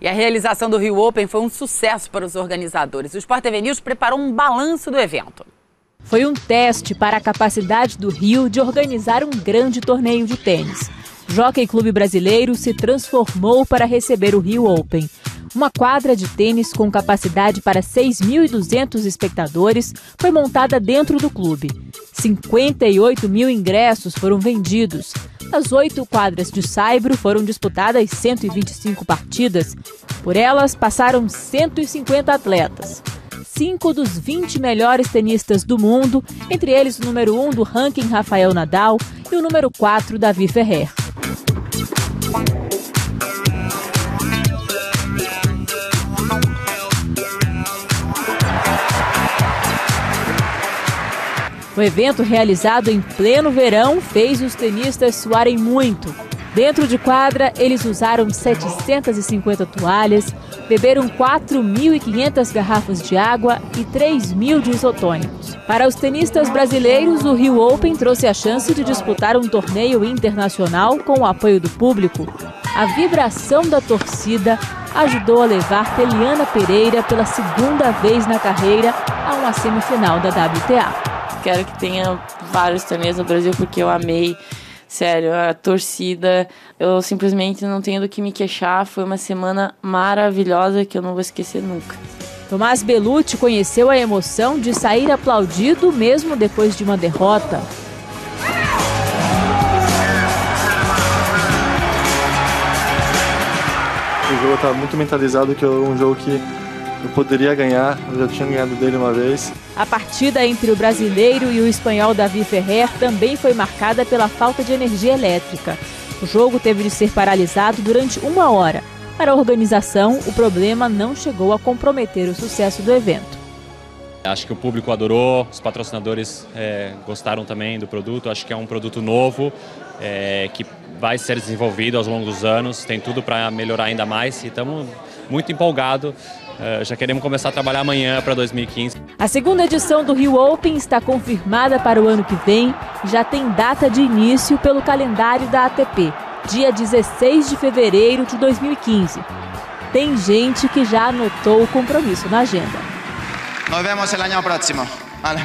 E a realização do Rio Open foi um sucesso para os organizadores. O Sport TV News preparou um balanço do evento. Foi um teste para a capacidade do Rio de organizar um grande torneio de tênis. Jockey Clube Brasileiro se transformou para receber o Rio Open. Uma quadra de tênis com capacidade para 6.200 espectadores foi montada dentro do clube. 58 mil ingressos foram vendidos. As oito quadras de Saibro foram disputadas 125 partidas. Por elas passaram 150 atletas. Cinco dos 20 melhores tenistas do mundo, entre eles o número 1 um do ranking Rafael Nadal e o número 4 Davi Ferrer. O evento, realizado em pleno verão, fez os tenistas suarem muito. Dentro de quadra, eles usaram 750 toalhas, beberam 4.500 garrafas de água e 3.000 de isotônicos. Para os tenistas brasileiros, o Rio Open trouxe a chance de disputar um torneio internacional com o apoio do público. A vibração da torcida ajudou a levar Teliana Pereira pela segunda vez na carreira a uma semifinal da WTA quero que tenha vários torneios no Brasil porque eu amei. Sério, a torcida, eu simplesmente não tenho do que me queixar. Foi uma semana maravilhosa que eu não vou esquecer nunca. Tomás Belucci conheceu a emoção de sair aplaudido mesmo depois de uma derrota. O jogo estava muito mentalizado que é um jogo que eu poderia ganhar, eu já tinha ganhado dele uma vez. A partida entre o brasileiro e o espanhol Davi Ferrer também foi marcada pela falta de energia elétrica. O jogo teve de ser paralisado durante uma hora. Para a organização, o problema não chegou a comprometer o sucesso do evento. Acho que o público adorou, os patrocinadores é, gostaram também do produto. Acho que é um produto novo é, que vai ser desenvolvido ao longo dos anos. Tem tudo para melhorar ainda mais e estamos muito empolgados Uh, já queremos começar a trabalhar amanhã para 2015. A segunda edição do Rio Open está confirmada para o ano que vem e já tem data de início pelo calendário da ATP, dia 16 de fevereiro de 2015. Tem gente que já anotou o compromisso na agenda. Nos vemos el año próximo. Vale.